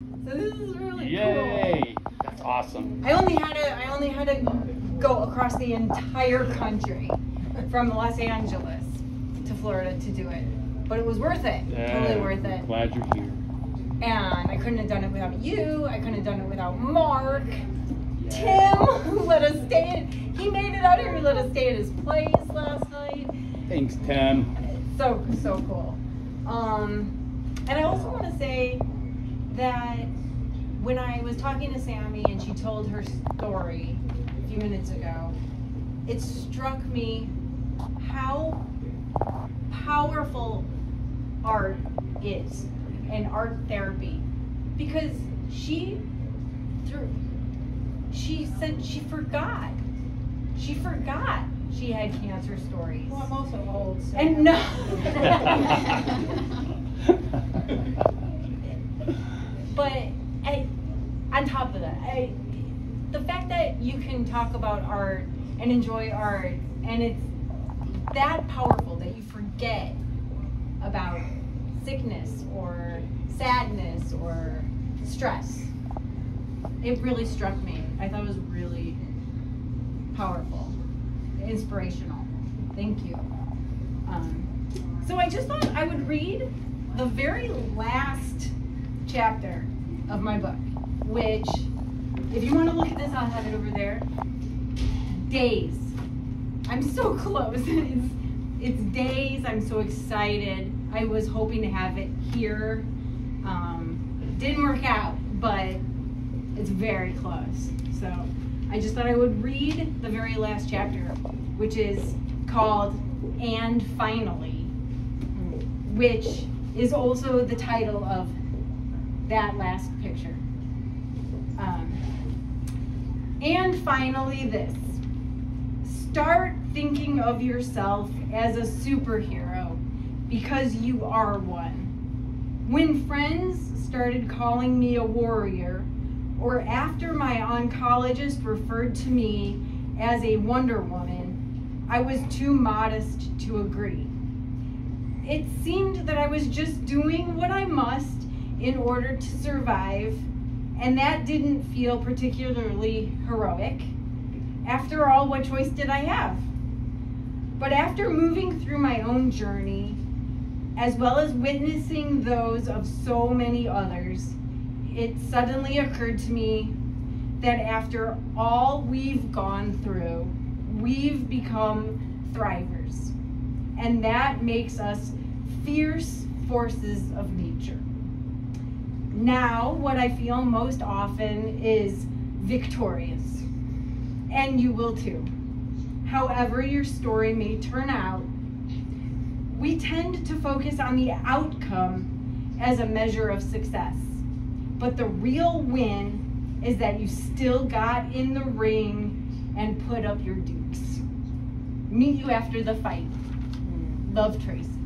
So this is really Yay! cool. That's awesome. I only had to I only had to go across the entire country from Los Angeles to Florida to do it. But it was worth it. totally worth it. Glad you're here. And I couldn't have done it without you. I couldn't have done it without Mark. Tim, who let us stay. He made it out here. He let us stay at his place last night. Thanks, Tim. So so cool. Um, and I also want to say that when I was talking to Sammy and she told her story a few minutes ago, it struck me how powerful art is and art therapy. Because she through she said she forgot. She forgot she had cancer stories. Well, I'm also old, so. and no but I, on top of that I, the fact that you can talk about art and enjoy art and it's that powerful that you forget about sickness or sadness or stress. It really struck me. I thought it was really powerful inspirational. Thank you. Um, so i just thought i would read the very last chapter of my book which if you want to look at this i'll have it over there days. I'm so close. It's it's days. I'm so excited. I was hoping to have it here. Um, didn't work out but it's very close. So i just thought i would read the very last chapter which is called and finally which is also the title of that last picture and finally this start thinking of yourself as a superhero because you are one. When friends started calling me a warrior, or after my oncologist referred to me as a Wonder Woman, I was too modest to agree. It seemed that I was just doing what I must in order to survive, and that didn't feel particularly heroic. After all, what choice did I have? But after moving through my own journey, as well as witnessing those of so many others, it suddenly occurred to me that after all we've gone through, we've become thrivers. And that makes us fierce forces of nature. Now, what I feel most often is victorious and you will too. However, your story may turn out, we tend to focus on the outcome as a measure of success. But the real win is that you still got in the ring and put up your dukes. Meet you after the fight. Love Traci.